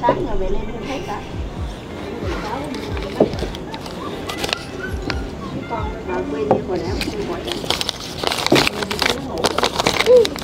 sáng rồi về lên luôn hết cả con mà quên đi hồi nãy quên. gọi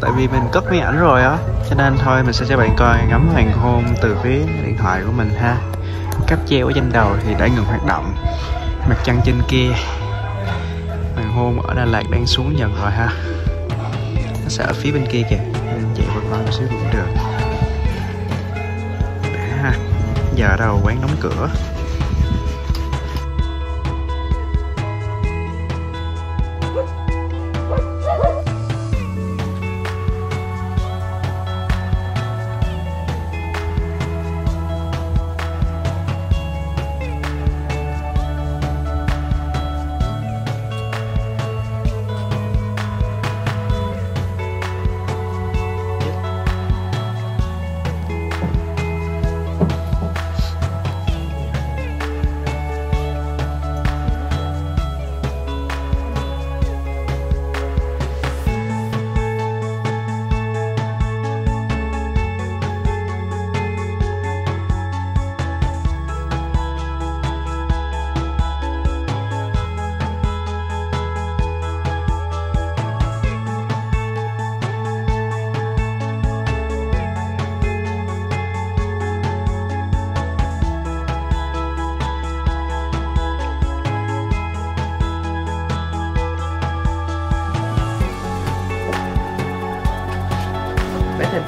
tại vì mình cất mấy ảnh rồi á. Cho nên thôi, mình sẽ cho bạn coi ngắm hoàng hôn từ phía điện thoại của mình ha. Cáp treo ở trên đầu thì đã ngừng hoạt động. Mặt trăng trên kia. Hoàng hôn ở Đà Lạt đang xuống dần rồi ha. Nó sẽ ở phía bên kia kìa. Nên chạy vượt qua một xíu cũng được. Đã ha. Giờ đầu quán đóng cửa.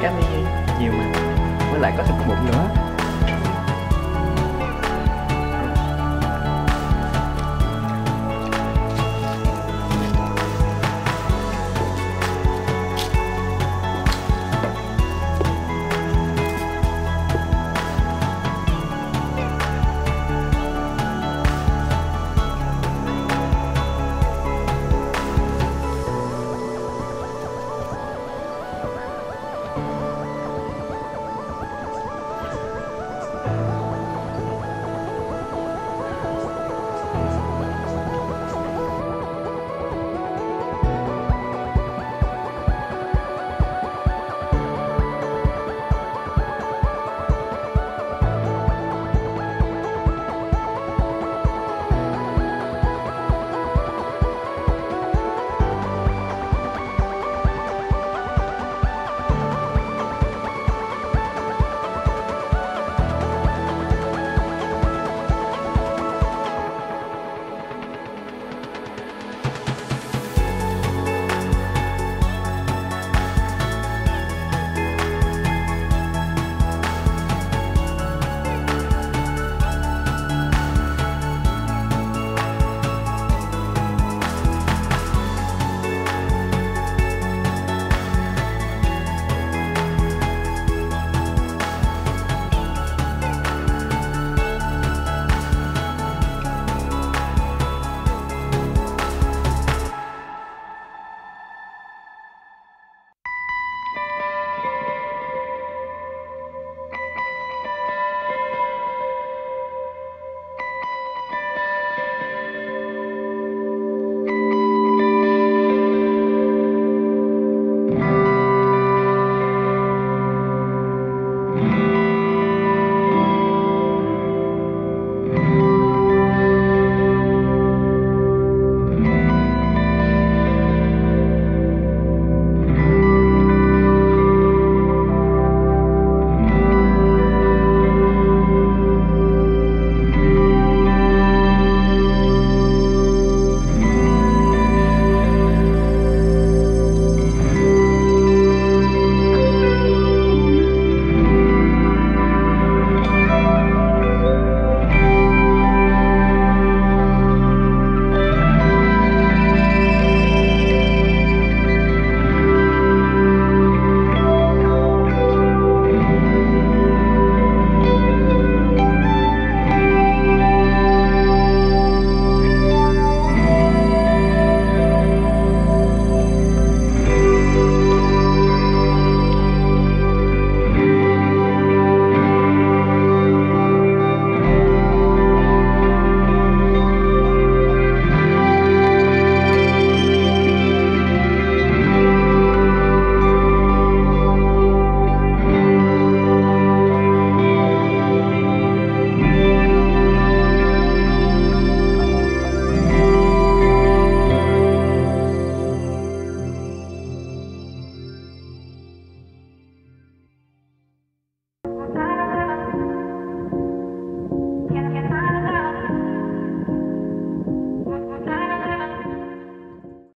Cá mi nhiều mà. Với lại có thêm cái bụng nữa.